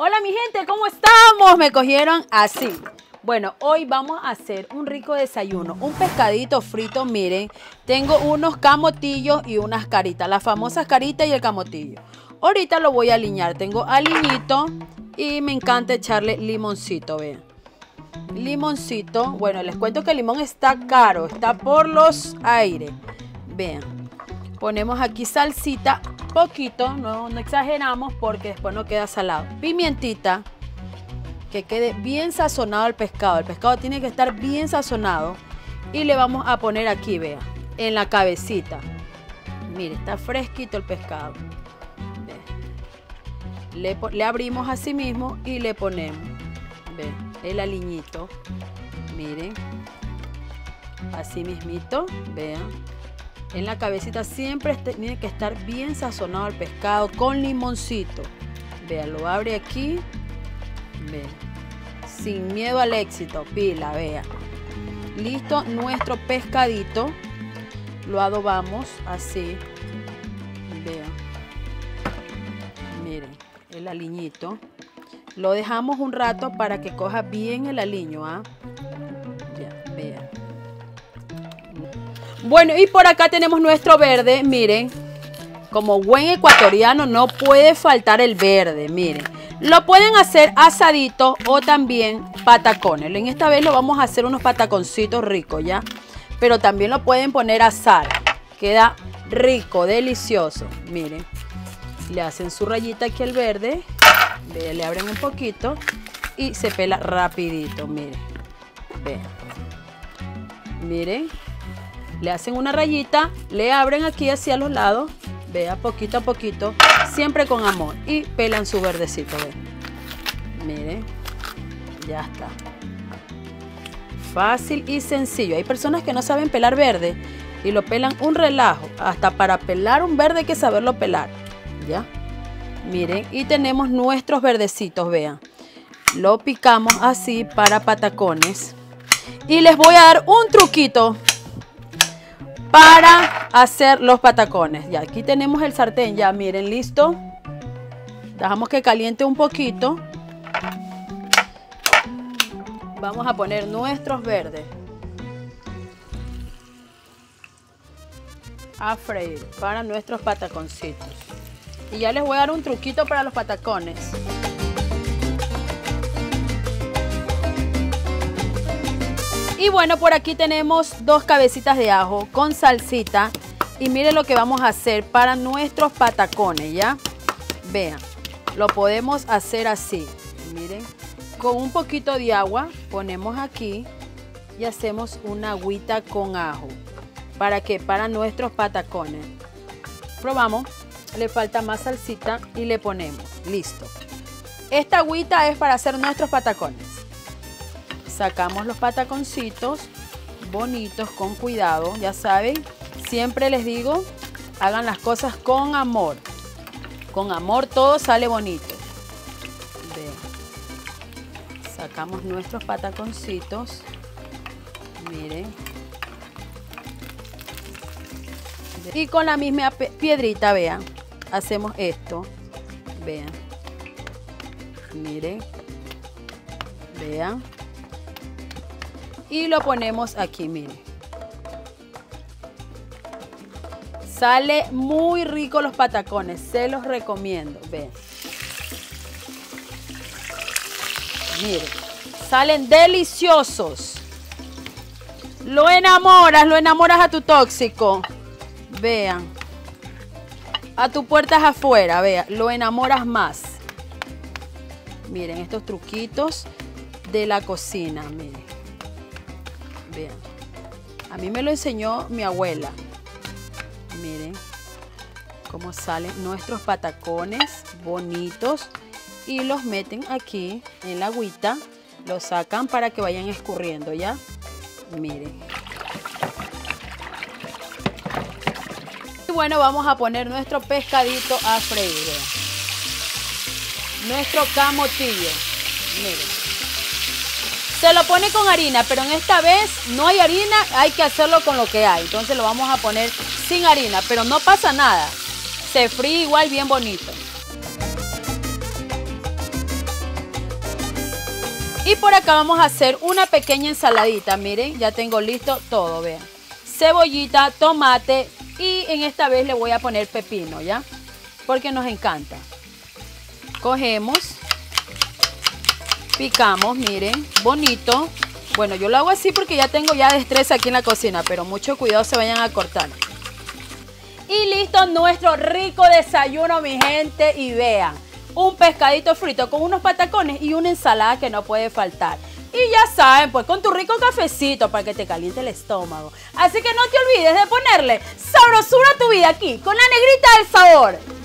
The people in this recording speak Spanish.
Hola mi gente, ¿cómo estamos? Me cogieron así. Bueno, hoy vamos a hacer un rico desayuno, un pescadito frito, miren, tengo unos camotillos y unas caritas, las famosas caritas y el camotillo. Ahorita lo voy a aliñar, tengo aliñito y me encanta echarle limoncito, vean. Limoncito, bueno, les cuento que el limón está caro, está por los aires. Vean, ponemos aquí salsita, poquito, no, no exageramos porque después no queda salado. Pimientita, que quede bien sazonado el pescado. El pescado tiene que estar bien sazonado. Y le vamos a poner aquí, vea, en la cabecita. Mire, está fresquito el pescado. Le, le, abrimos así mismo y le ponemos, ve, el aliñito. Miren, así mismito, vean. En la cabecita siempre tiene que estar bien sazonado el pescado con limoncito. Vean, lo abre aquí sin miedo al éxito, pila, vea. Listo nuestro pescadito. Lo adobamos así. Vean. Miren, el aliñito. Lo dejamos un rato para que coja bien el aliño, ¿ah? Bueno, y por acá tenemos nuestro verde, miren. Como buen ecuatoriano no puede faltar el verde, miren. Lo pueden hacer asadito o también patacones. En esta vez lo vamos a hacer unos pataconcitos ricos, ¿ya? Pero también lo pueden poner a sal. Queda rico, delicioso. Miren. Le hacen su rayita aquí al verde. Le abren un poquito y se pela rapidito, miren. Vean. Miren. Le hacen una rayita, le abren aquí hacia los lados Vea, poquito a poquito, siempre con amor. Y pelan su verdecito, Miren, ya está. Fácil y sencillo. Hay personas que no saben pelar verde y lo pelan un relajo. Hasta para pelar un verde hay que saberlo pelar. ¿Ya? Miren, y tenemos nuestros verdecitos, vean. Lo picamos así para patacones. Y les voy a dar un truquito para hacer los patacones. Ya, aquí tenemos el sartén, ya miren, listo. Dejamos que caliente un poquito. Vamos a poner nuestros verdes. A freír para nuestros pataconcitos. Y ya les voy a dar un truquito para los patacones. Y bueno, por aquí tenemos dos cabecitas de ajo con salsita. Y miren lo que vamos a hacer para nuestros patacones, ¿ya? Vean, lo podemos hacer así. Miren, con un poquito de agua ponemos aquí y hacemos una agüita con ajo. ¿Para qué? Para nuestros patacones. Probamos, le falta más salsita y le ponemos. Listo. Esta agüita es para hacer nuestros patacones sacamos los pataconcitos bonitos, con cuidado, ya saben, siempre les digo, hagan las cosas con amor. Con amor todo sale bonito. Sacamos nuestros pataconcitos. Miren. Y con la misma piedrita, vean, hacemos esto. Vean. Miren. Vean y lo ponemos aquí, miren. Sale muy rico los patacones, se los recomiendo, vean. Miren, salen deliciosos. Lo enamoras, lo enamoras a tu tóxico. Vean. A tu puertas afuera, vean, lo enamoras más. Miren estos truquitos de la cocina, miren. A mí me lo enseñó mi abuela. Miren cómo salen nuestros patacones bonitos y los meten aquí en la agüita. Los sacan para que vayan escurriendo, ¿ya? Miren. Y bueno, vamos a poner nuestro pescadito a freír. Nuestro camotillo. Miren. Se lo pone con harina, pero en esta vez no hay harina, hay que hacerlo con lo que hay. Entonces lo vamos a poner sin harina, pero no pasa nada. Se fríe igual bien bonito. Y por acá vamos a hacer una pequeña ensaladita. Miren, ya tengo listo todo, vean. Cebollita, tomate y en esta vez le voy a poner pepino, ¿ya? Porque nos encanta. Cogemos, picamos, miren, bonito. Bueno, yo lo hago así porque ya tengo ya destreza aquí en la cocina, pero mucho cuidado se vayan a cortar. Y listo nuestro rico desayuno, mi gente. Y vean, un pescadito frito con unos patacones y una ensalada que no puede faltar. Y ya saben, pues con tu rico cafecito para que te caliente el estómago. Así que no te olvides de ponerle sabrosura a tu vida aquí, con la negrita del sabor.